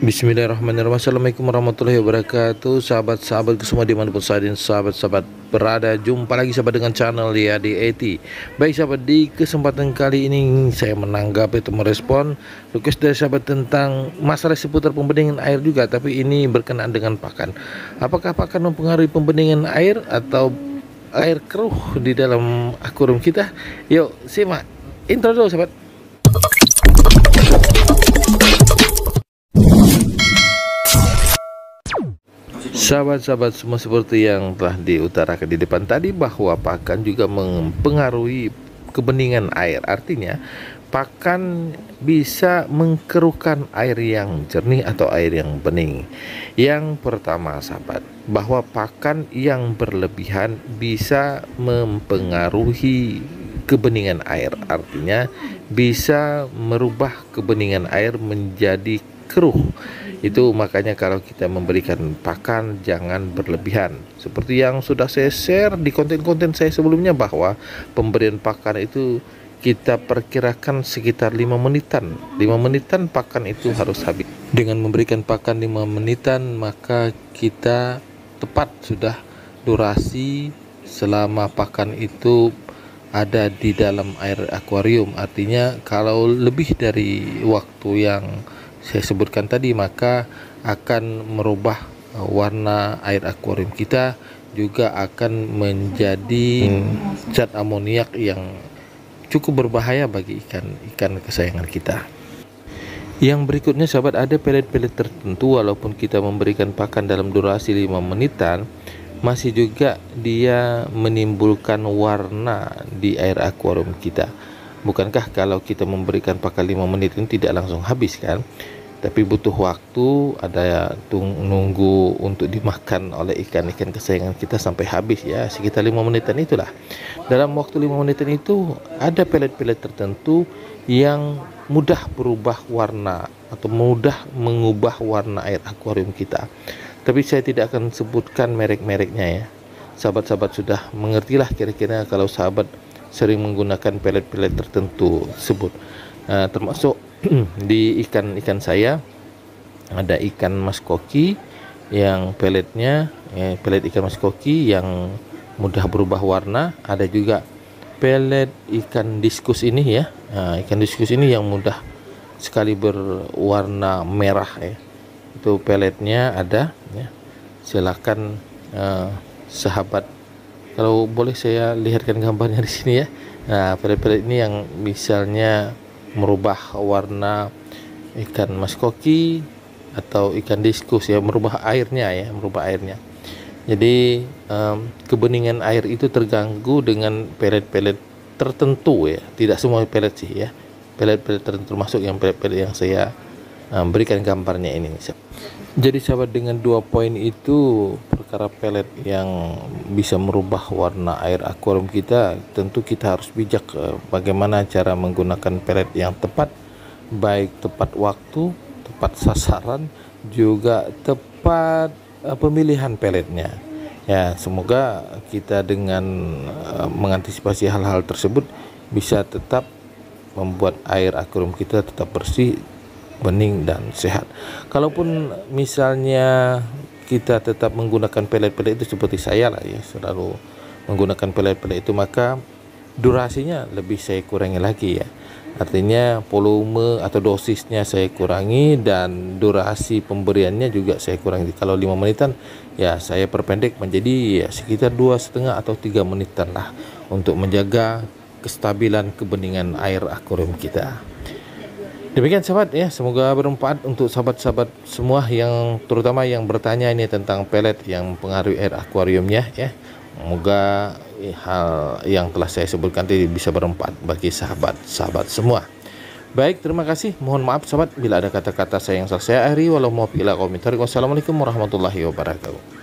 Bismillahirrahmanirrahim. Assalamualaikum warahmatullahi wabarakatuh. Sahabat-sahabat semua di mana pun saat ini Sahabat-sahabat berada Jumpa lagi sahabat dengan channel ya di AT Baik sahabat di kesempatan kali ini Saya menanggapi atau merespon Request dari sahabat tentang Masalah seputar pembeningan air juga Tapi ini berkenaan dengan pakan. Apakah pakan mempengaruhi pembeningan air Atau air keruh di dalam akuarium kita? Yuk simak Intro dulu sahabat Sahabat-sahabat semua seperti yang telah diutarakan di depan tadi bahwa pakan juga mempengaruhi kebeningan air. Artinya pakan bisa mengkeruhkan air yang jernih atau air yang bening. Yang pertama sahabat, bahwa pakan yang berlebihan bisa mempengaruhi kebeningan air. Artinya bisa merubah kebeningan air menjadi keruh. Itu makanya kalau kita memberikan pakan jangan berlebihan. Seperti yang sudah saya share di konten-konten saya sebelumnya bahwa pemberian pakan itu kita perkirakan sekitar 5 menitan. 5 menitan pakan itu harus habis. Dengan memberikan pakan 5 menitan maka kita tepat sudah durasi selama pakan itu ada di dalam air akuarium. Artinya kalau lebih dari waktu yang saya sebutkan tadi maka akan merubah uh, warna air akuarium kita juga akan menjadi zat amoniak yang cukup berbahaya bagi ikan-ikan kesayangan kita. Yang berikutnya sahabat ada pelet-pelet tertentu walaupun kita memberikan pakan dalam durasi 5 menitan masih juga dia menimbulkan warna di air akuarium kita. Bukankah kalau kita memberikan pakai 5 menit ini tidak langsung habis kan? Tapi butuh waktu, ada nunggu untuk dimakan oleh ikan-ikan kesayangan kita sampai habis ya, sekitar 5 menitan itulah. Dalam waktu 5 menitan itu ada pelet-pelet tertentu yang mudah berubah warna atau mudah mengubah warna air akuarium kita. Tapi saya tidak akan sebutkan merek-mereknya ya. Sahabat-sahabat sudah mengertilah kira-kira kalau sahabat sering menggunakan pelet-pelet tertentu tersebut. Uh, termasuk di ikan-ikan saya ada ikan mas koki yang peletnya eh, pelet ikan mas koki yang mudah berubah warna. Ada juga pelet ikan diskus ini ya. Nah, ikan diskus ini yang mudah sekali berwarna merah ya. Itu peletnya ada ya. Silakan uh, sahabat kalau boleh saya lihatkan gambarnya di sini ya. Nah pelet-pelet ini yang misalnya merubah warna ikan maskoki atau ikan diskus ya merubah airnya ya merubah airnya. Jadi um, kebeningan air itu terganggu dengan pelet-pelet tertentu ya. Tidak semua pelet sih ya. Pelet-pelet tertentu termasuk yang pelet-pelet yang saya um, berikan gambarnya ini jadi sahabat dengan dua poin itu perkara pelet yang bisa merubah warna air akuarium kita tentu kita harus bijak eh, bagaimana cara menggunakan pelet yang tepat baik tepat waktu tepat sasaran juga tepat uh, pemilihan peletnya. Ya semoga kita dengan uh, mengantisipasi hal-hal tersebut bisa tetap membuat air akuarium kita tetap bersih bening dan sehat. Kalaupun misalnya kita tetap menggunakan pelet-pelet itu seperti saya lah ya selalu menggunakan pelet-pelet itu maka durasinya lebih saya kurangi lagi ya. Artinya volume atau dosisnya saya kurangi dan durasi pemberiannya juga saya kurangi. Kalau 5 menitan ya saya perpendek menjadi ya sekitar dua setengah atau tiga menitan lah untuk menjaga kestabilan kebeningan air akuarium kita. Demikian sahabat ya, semoga bermanfaat untuk sahabat-sahabat semua yang terutama yang bertanya ini tentang pelet yang pengaruh air akuariumnya ya. Semoga hal yang telah saya sebutkan tadi bisa bermanfaat bagi sahabat-sahabat semua. Baik, terima kasih. Mohon maaf sahabat bila ada kata-kata saya yang salah saya akhiri walau mau. Wassalamualaikum warahmatullahi wabarakatuh.